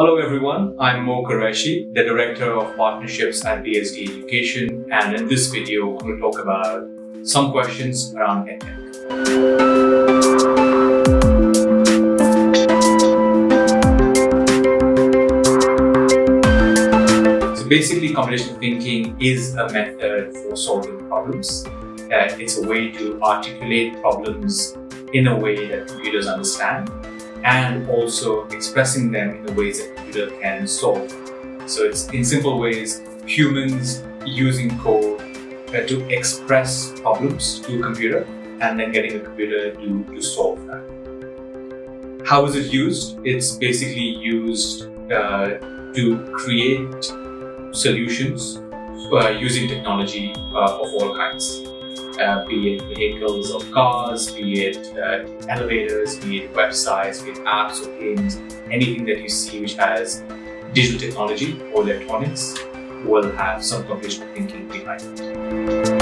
Hello everyone, I'm Mo Qureshi, the Director of Partnerships at BSD Education, and in this video, I'm going to talk about some questions around EdTech. So basically, computational thinking is a method for solving problems. Uh, it's a way to articulate problems in a way that computers understand and also expressing them in the ways that computer can solve. So it's in simple ways, humans using code to express problems to a computer and then getting a computer to, to solve that. How is it used? It's basically used uh, to create solutions uh, using technology uh, of all kinds uh, be it vehicles or cars, be it uh, elevators, be it websites, be it apps or games, anything that you see which has digital technology or electronics will have some computational thinking behind it.